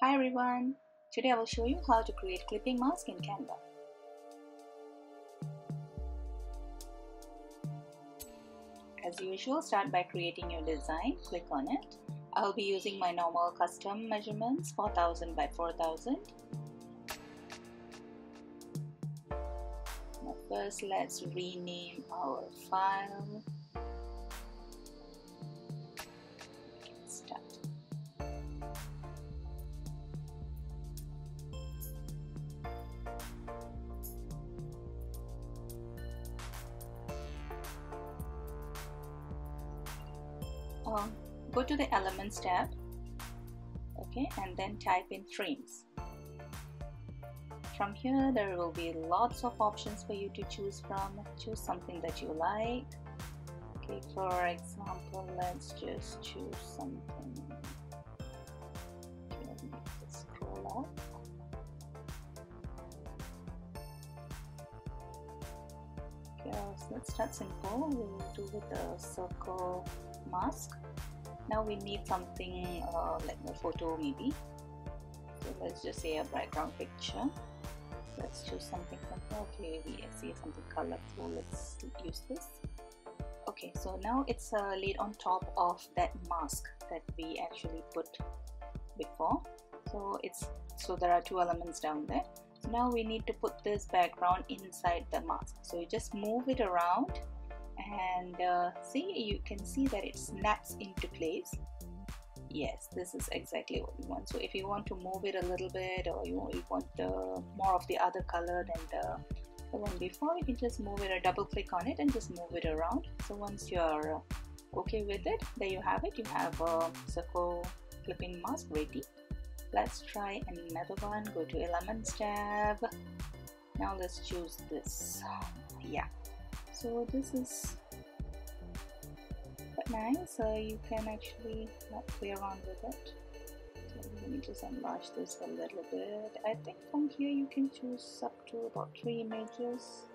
Hi everyone! Today I will show you how to create clipping mask in Canva. As usual, start by creating your design. Click on it. I will be using my normal custom measurements 4000 by 4000. Now first let's rename our file uh, go to the elements tab okay and then type in frames. From here there will be lots of options for you to choose from. Choose something that you like. Okay for example let's just choose something. Okay, scroll up. Okay so let's start simple. We'll do with the circle mask. Now we need something uh, like a photo maybe. So let's just say a background picture. Let's choose something simple okay we see something colorful. Let's use this. Okay so now it's uh, laid on top of that mask that we actually put before. So it's so there are two elements down there. So now we need to put this background inside the mask. So you just move it around and uh, see you can see that it snaps into place. Yes this is exactly what we want. So if you want to move it a little bit or you, you want uh, more of the other color than the, the one before you can just move it or double click on it and just move it around. So once you're uh, okay with it there you have it. You have a circle clipping mask ready. Let's try another one. Go to elements tab. Now let's choose this. Yeah so this is quite nice so you can actually play around with it. So let me just enlarge this a little bit. I think from here you can choose up to about three images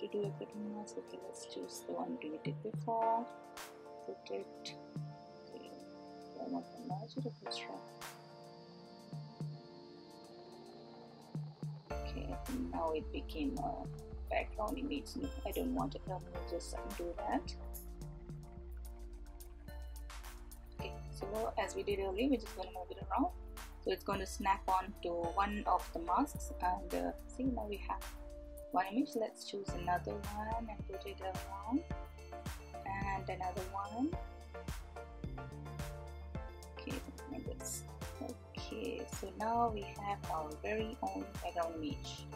to do a bit more. Okay let's choose the one we did before. Put it okay I want to enlarge it let's try. Okay now it became a background image no, I don't want it now just undo that. Okay so as we did earlier we're just going to move it around. So it's going to snap on to one of the masks and uh, see now we have one image. Let's choose another one and put it around. And another one. Okay like this okay so now we have our very own background image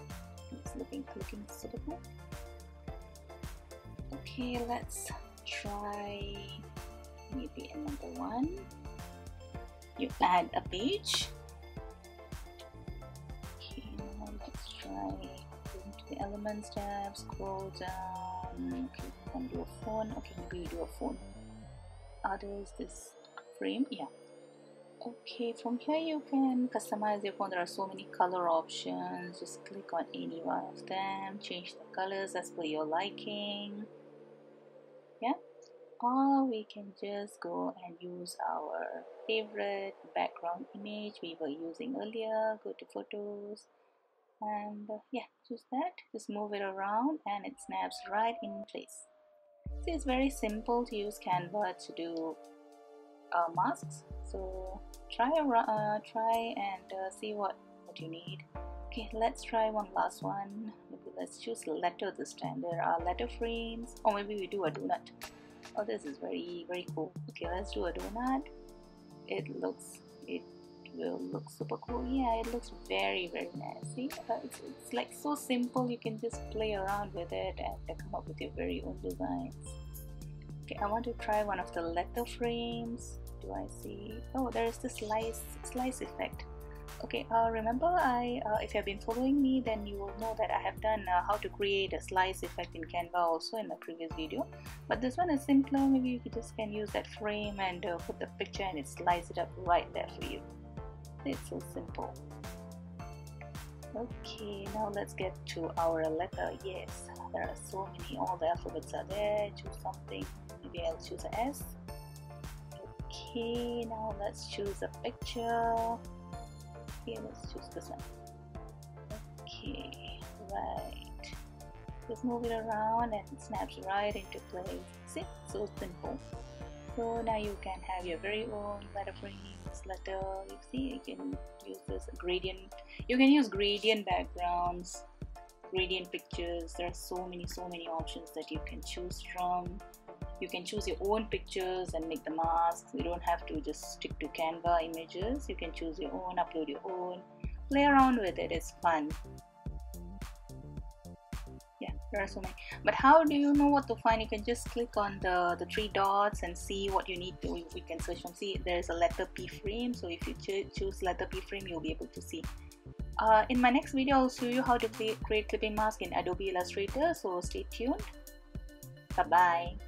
it's looking looking suitable okay let's try maybe another one. You add a page. Okay now let's try going to the elements tab scroll down. Okay you can do a phone. Okay maybe you do a phone. Others this frame? Yeah okay from here you can customize your phone there are so many color options. Just click on any one of them. Change the colors as per your liking. Yeah. Or we can just go and use our favorite background image we were using earlier. Go to photos. And uh, yeah choose that. Just move it around and it snaps right in place. See it's very simple to use canva to do uh, masks. So try uh, try and uh, see what what you need. Okay let's try one last one. Maybe let's choose letter this time. There are letter frames. Or maybe we do a donut. Oh this is very very cool. Okay let's do a donut. It looks it will look super cool. Yeah it looks very very nice. See uh, it's, it's like so simple. You can just play around with it and come up with your very own designs okay I want to try one of the letter frames. Do I see? Oh there is the slice slice effect. Okay uh, remember I uh, if you have been following me then you will know that I have done uh, how to create a slice effect in Canva also in the previous video. But this one is simpler. Maybe you just can use that frame and uh, put the picture and it slice it up right there for you. It's so simple. Okay now let's get to our letter. Yes there are so many. All the alphabets are there. Choose something maybe I'll choose a S. Okay now let's choose a picture. Okay let's choose this one. Okay right. Just move it around and it snaps right into place. See so simple. So now you can have your very own letter letterpress letter. You see you can use this gradient. You can use gradient backgrounds gradient pictures. There are so many so many options that you can choose from you can choose your own pictures and make the masks. You don't have to just stick to canva images. You can choose your own upload your own play around with it. It's fun. Yeah there are so many. But how do you know what to find? You can just click on the the three dots and see what you need to we can search from. See there's a letter p frame. So if you choose letter p frame you'll be able to see. Uh, in my next video I'll show you how to create clipping mask in Adobe Illustrator. So stay tuned. Bye bye